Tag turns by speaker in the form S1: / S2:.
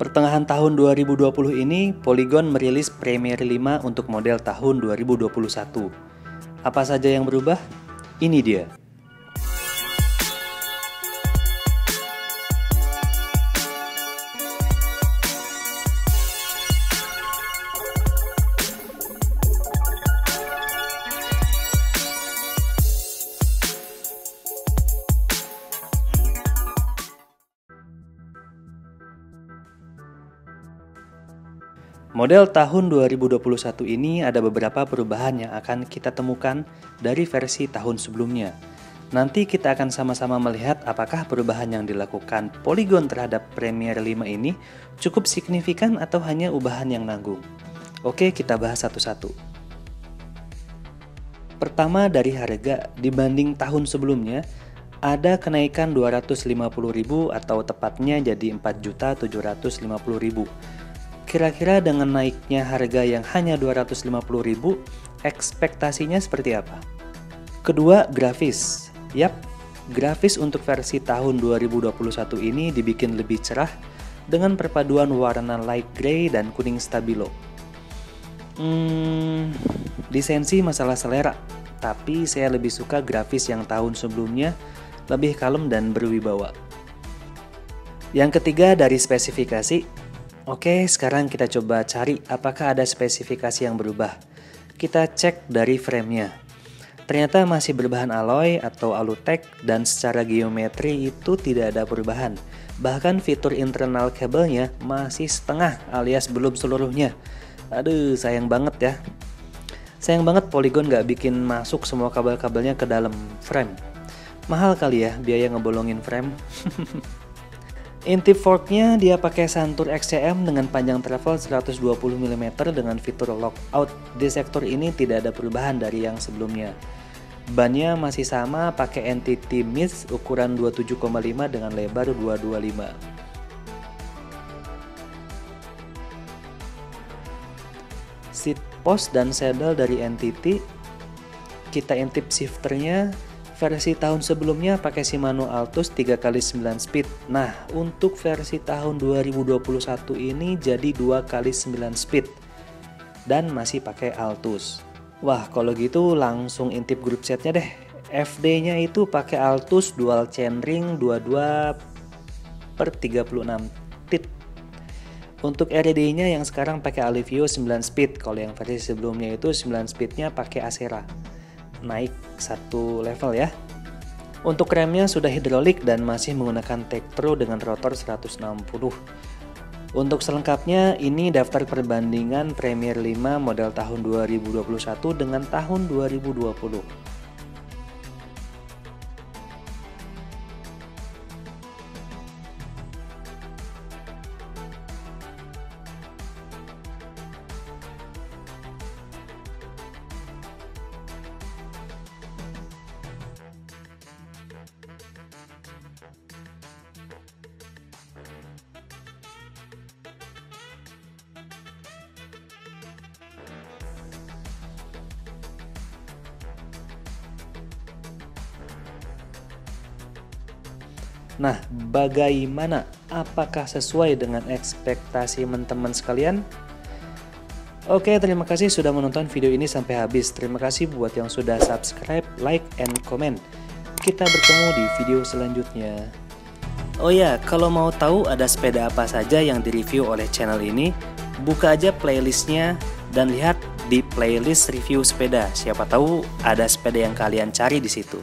S1: Pertengahan tahun 2020 ini, Polygon merilis Premiere 5 untuk model tahun 2021. Apa saja yang berubah? Ini dia. Model tahun 2021 ini ada beberapa perubahan yang akan kita temukan dari versi tahun sebelumnya. Nanti kita akan sama-sama melihat apakah perubahan yang dilakukan Polygon terhadap Premiere 5 ini cukup signifikan atau hanya ubahan yang nanggung. Oke, kita bahas satu-satu. Pertama dari harga dibanding tahun sebelumnya ada kenaikan 250.000 atau tepatnya jadi 4.750.000 Kira-kira dengan naiknya harga yang hanya 250.000, ekspektasinya seperti apa? Kedua, grafis. Yap, grafis untuk versi tahun 2021 ini dibikin lebih cerah dengan perpaduan warna light gray dan kuning stabilo. Hmm, disensi masalah selera, tapi saya lebih suka grafis yang tahun sebelumnya lebih kalem dan berwibawa. Yang ketiga dari spesifikasi, Oke, sekarang kita coba cari apakah ada spesifikasi yang berubah. Kita cek dari framenya. Ternyata masih berbahan alloy atau alutech dan secara geometri itu tidak ada perubahan. Bahkan fitur internal kabelnya masih setengah alias belum seluruhnya. Aduh, sayang banget ya. Sayang banget Polygon gak bikin masuk semua kabel-kabelnya ke dalam frame. Mahal kali ya biaya ngebolongin frame. Inti forknya dia pakai Santur XCM dengan panjang travel 120 mm dengan fitur lockout. Di sektor ini tidak ada perubahan dari yang sebelumnya. Bannya masih sama pakai Entity Mist ukuran 27,5 dengan lebar 225. Seat post dan saddle dari Entity kita intip shifternya versi tahun sebelumnya pakai Shimano Altus 3x9 speed. Nah, untuk versi tahun 2021 ini jadi 2x9 speed dan masih pakai Altus. Wah, kalau gitu langsung intip grup setnya deh. FD-nya itu pakai Altus dual chainring 22 per 36 tit. Untuk RD-nya yang sekarang pakai Alivio 9 speed, kalau yang versi sebelumnya itu 9 speednya pakai Acera naik satu level ya. Untuk remnya sudah hidrolik dan masih menggunakan Tektro dengan rotor 160. Untuk selengkapnya, ini daftar perbandingan Premier 5 model tahun 2021 dengan tahun 2020. Nah, bagaimana? Apakah sesuai dengan ekspektasi teman-teman sekalian? Oke, terima kasih sudah menonton video ini sampai habis. Terima kasih buat yang sudah subscribe, like, and comment. Kita bertemu di video selanjutnya. Oh ya, kalau mau tahu ada sepeda apa saja yang direview oleh channel ini, buka aja playlistnya dan lihat di playlist review sepeda. Siapa tahu ada sepeda yang kalian cari di situ.